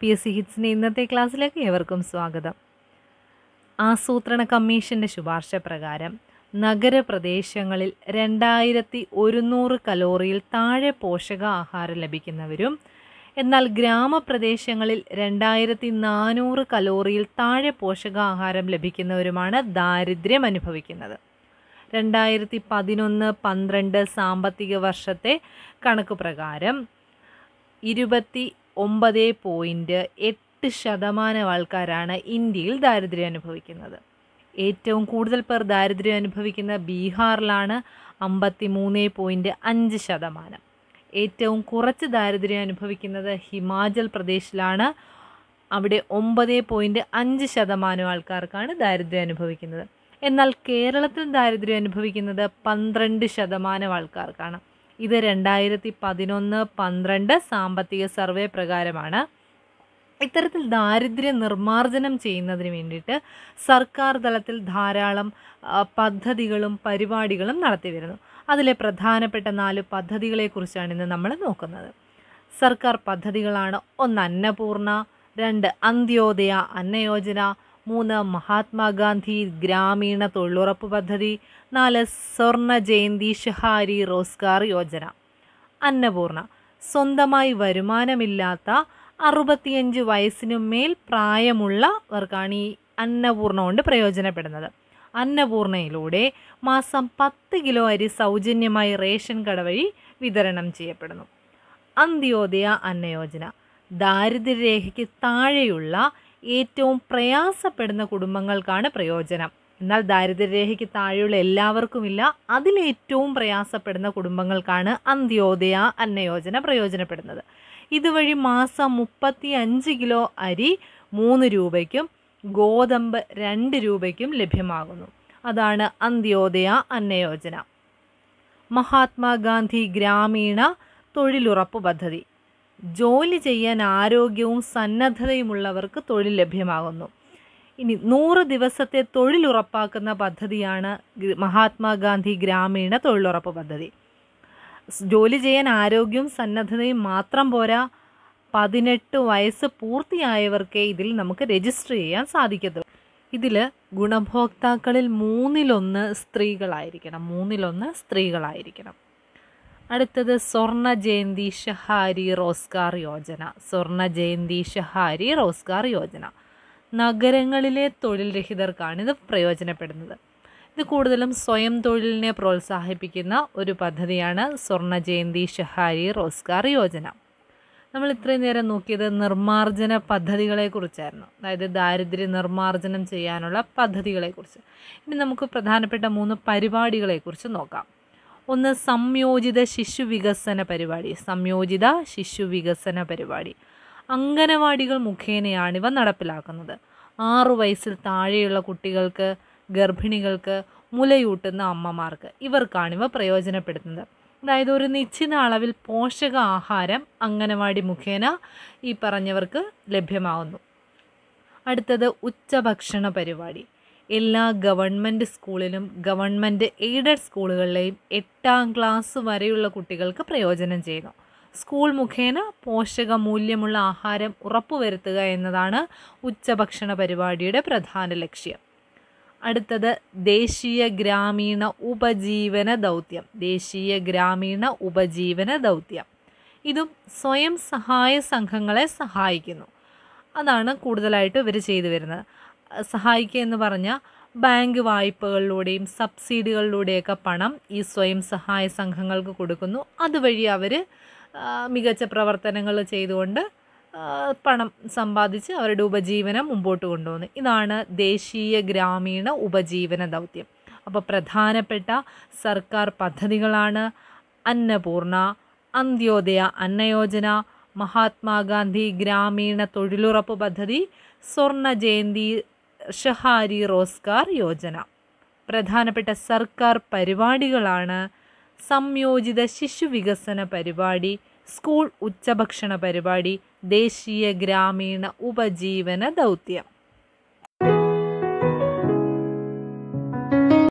P S C ഹിറ്റ്സിന്റെ ഇന്നത്തെ ക്ലാസ്സിലേക്ക് ഏവർക്കും സ്വാഗതം. ആസൂത്രണ കമ്മീഷന്റെ ശുപാർശ പ്രകാരം നഗരപ്രദേശങ്ങളിൽ രണ്ടായിരത്തി ഒരുന്നൂറ് കലോറിയിൽ താഴെ പോഷകാഹാരം ലഭിക്കുന്നവരും എന്നാൽ ഗ്രാമപ്രദേശങ്ങളിൽ രണ്ടായിരത്തി നാനൂറ് കലോറിയിൽ താഴെ പോഷകാഹാരം ലഭിക്കുന്നവരുമാണ് ദാരിദ്ര്യം അനുഭവിക്കുന്നത്. രണ്ടായിരത്തി പതിനൊന്ന് പന്ത്രണ്ട് സാമ്പത്തിക വർഷത്തെ കണക്ക് പ്രകാരം ഇരുപത്തി ഒമ്പത് പോയിന്റ് എട്ട് ശതമാനം ആൾക്കാരാണ് ഇന്ത്യയിൽ ദാരിദ്ര്യം അനുഭവിക്കുന്നത്. ഏറ്റവും കൂടുതൽ പേർ ദാരിദ്ര്യം അനുഭവിക്കുന്ന ബീഹാറിലാണ് അമ്പത്തി മൂന്ന് പോയിന്റ് അഞ്ച് ശതമാനം. ഏറ്റവും കുറച്ച് ദാരിദ്ര്യം അനുഭവിക്കുന്നത് ഹിമാചൽ പ്രദേശിലാണ്. അവിടെ ഒമ്പത് പോയിന്റ് അഞ്ച് ശതമാനം ആൾക്കാർക്കാണ് ദാരിദ്ര്യം അനുഭവിക്കുന്നത്. എന്നാൽ കേരളത്തിൽ ദാരിദ്ര്യം അനുഭവിക്കുന്നത് പന്ത്രണ്ട് ശതമാനം ആൾക്കാർക്കാണ്. ഇത് രണ്ടായിരത്തി പതിനൊന്ന് പന്ത്രണ്ട് സാമ്പത്തിക സർവേ പ്രകാരമാണ്. ഇത്തരത്തിൽ ദാരിദ്ര്യ നിർമ്മാർജനം ചെയ്യുന്നതിന് വേണ്ടിയിട്ട് സർക്കാർ തലത്തിൽ ധാരാളം പദ്ധതികളും പരിപാടികളും നടത്തി വരുന്നു. അതിലെ പ്രധാനപ്പെട്ട നാല് പദ്ധതികളെക്കുറിച്ചാണ് ഇന്ന് നമ്മൾ നോക്കുന്നത്. സർക്കാർ പദ്ധതികളാണ് ഒന്ന് അന്നപൂർണ രണ്ട് അന്ത്യോദയ അന്നയോജന മൂന്ന് മഹാത്മാഗാന്ധി ഗ്രാമീണ തൊഴിലുറപ്പ് പദ്ധതി നാല് സ്വർണ ജയന്തി ഷഹാരി റോസ്ഗാർ യോജന. അന്നപൂർണ. സ്വന്തമായി വരുമാനമില്ലാത്ത അറുപത്തിയഞ്ച് വയസ്സിനു മേൽ പ്രായമുള്ളവർക്കാണ് ഈ അന്നപൂർണ കൊണ്ട് പ്രയോജനപ്പെടുന്നത്. അന്നപൂർണയിലൂടെ മാസം പത്ത് കിലോ അരി സൗജന്യമായി റേഷൻ കട വഴി വിതരണം ചെയ്യപ്പെടുന്നു. അന്ത്യോദയ അന്നയോജന. ദാരിദ്ര്യരേഖയ്ക്ക് താഴെയുള്ള ഏറ്റവും പ്രയാസപ്പെടുന്ന കുടുംബങ്ങൾക്കാണ് പ്രയോജനം. എന്നാൽ ദാരിദ്ര്യരേഖയ്ക്ക് താഴെയുള്ള എല്ലാവർക്കുമില്ല. അതിലേറ്റവും പ്രയാസപ്പെടുന്ന കുടുംബങ്ങൾക്കാണ് അന്ത്യോദയ അന്നയോജന പ്രയോജനപ്പെടുന്നത്. ഇതുവഴി മാസം മുപ്പത്തി അഞ്ച് കിലോ അരി മൂന്ന് രൂപയ്ക്കും ഗോതമ്പ് രണ്ട് രൂപയ്ക്കും ലഭ്യമാകുന്നു. അതാണ് അന്ത്യോദയ അന്നയോജന. മഹാത്മാഗാന്ധി ഗ്രാമീണ തൊഴിലുറപ്പ് പദ്ധതി. ജോലി ചെയ്യാൻ ആരോഗ്യവും സന്നദ്ധതയുമുള്ളവർക്ക് തൊഴിൽ ലഭ്യമാകുന്നു. ഇനി നൂറ് ദിവസത്തെ തൊഴിൽ ഉറപ്പാക്കുന്ന പദ്ധതിയാണ് മഹാത്മാഗാന്ധി ഗ്രാമീണ തൊഴിലുറപ്പ് പദ്ധതി. ജോലി ചെയ്യാൻ ആരോഗ്യവും സന്നദ്ധതയും മാത്രം പോരാ പതിനെട്ട് വയസ്സ് പൂർത്തിയായവർക്കേ ഇതിൽ നമുക്ക് രജിസ്റ്റർ ചെയ്യാൻ സാധിക്കത്തുള്ളൂ. ഇതിൽ ഗുണഭോക്താക്കളിൽ മൂന്നിലൊന്ന് സ്ത്രീകളായിരിക്കണം. മൂന്നിലൊന്ന് സ്ത്രീകളായിരിക്കണം. അടുത്തത് സ്വർണ ജയന്തി ഷഹാരി റോസ്കാർ യോജന. സ്വർണ ജയന്തി ഷഹാരി റോസ്കാർ യോജന. നഗരങ്ങളിലെ തൊഴിൽ രഹിതർക്കാണ് ഇത് പ്രയോജനപ്പെടുന്നത്. ഇത് കൂടുതലും സ്വയം തൊഴിലിനെ പ്രോത്സാഹിപ്പിക്കുന്ന ഒരു പദ്ധതിയാണ് സ്വർണ ജയന്തി ഷഹാരി റോസ്കാർ യോജന. നമ്മൾ ഇത്രയും നേരം നോക്കിയത് നിർമ്മാർജന പദ്ധതികളെക്കുറിച്ചായിരുന്നു. അതായത് ദാരിദ്ര്യ നിർമ്മാർജനം ചെയ്യാനുള്ള പദ്ധതികളെക്കുറിച്ച്. ഇനി നമുക്ക് പ്രധാനപ്പെട്ട മൂന്ന് പരിപാടികളെക്കുറിച്ച് നോക്കാം. ഒന്ന് സംയോജിത ശിശു വികസന പരിപാടി. സംയോജിത ശിശു വികസന പരിപാടി. അംഗനവാടികൾ മുഖേനയാണിവ നടപ്പിലാക്കുന്നത്. ആറു വയസ്സിൽ താഴെയുള്ള കുട്ടികൾക്ക് ഗർഭിണികൾക്ക് മുലയൂട്ടുന്ന അമ്മമാർക്ക് ഇവർക്കാണിവ പ്രയോജനപ്പെടുത്തുന്നത്. അതായത് ഒരു നിശ്ചിത അളവിൽ പോഷക ആഹാരം അംഗനവാടി മുഖേന ഈ പറഞ്ഞവർക്ക് ലഭ്യമാകുന്നു അടുത്തത് ഉച്ചഭക്ഷണ പരിപാടി. എല്ലാ ഗവൺമെന്റ് സ്കൂളിലും ഗവൺമെന്റ് എയ്ഡഡ് സ്കൂളുകളിലെയും എട്ടാം ക്ലാസ് വരെയുള്ള കുട്ടികൾക്ക് പ്രയോജനം ചെയ്യുന്നു. സ്കൂൾ മുഖേന പോഷക മൂല്യമുള്ള ആഹാരം ഉറപ്പുവരുത്തുക എന്നതാണ് ഉച്ചഭക്ഷണ പരിപാടിയുടെ പ്രധാന ലക്ഷ്യം. അടുത്തത് ദേശീയ ഗ്രാമീണ ഉപജീവന ദൗത്യം. ദേശീയ ഗ്രാമീണ ഉപജീവന ദൗത്യം. ഇതും സ്വയം സഹായ സംഘങ്ങളെ സഹായിക്കുന്നു. അതാണ് കൂടുതലായിട്ട് ഇവർ ചെയ്തു വരുന്നത്. സഹായിക്കുക എന്ന് പറഞ്ഞാൽ ബാങ്ക് വായ്പകളിലൂടെയും സബ്സിഡികളിലൂടെയൊക്കെ പണം ഈ സ്വയം സഹായ സംഘങ്ങൾക്ക് കൊടുക്കുന്നു. അതുവഴി അവർ മികച്ച പ്രവർത്തനങ്ങൾ ചെയ്തുകൊണ്ട് പണം സമ്പാദിച്ച് അവരുടെ ഉപജീവനം മുമ്പോട്ട് കൊണ്ടുപോകുന്നു ഇതാണ് ദേശീയ ഗ്രാമീണ ഉപജീവന ദൗത്യം. അപ്പോൾ പ്രധാനപ്പെട്ട സർക്കാർ പദ്ധതികളാണ് അന്നപൂർണ അന്ത്യോദയ അന്നയോജന മഹാത്മാഗാന്ധി ഗ്രാമീണ തൊഴിലുറപ്പ് പദ്ധതി സ്വർണ ജയന്തി ഷഹാരി റോസ്കാർ യോജന. പ്രധാനപ്പെട്ട സർക്കാർ പരിപാടികളാണ് സംയോജിത ശിശു വികസന പരിപാടി സ്കൂൾ ഉച്ചഭക്ഷണ പരിപാടി ദേശീയ ഗ്രാമീണ ഉപജീവന ദൗത്യം.